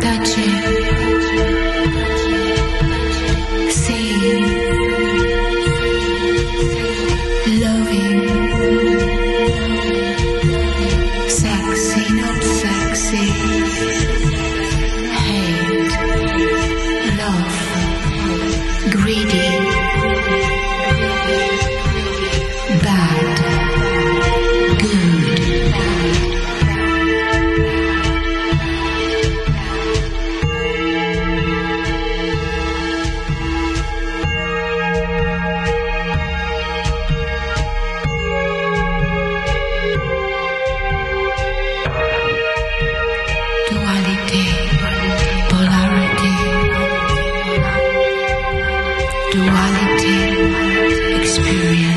touching. quality experience.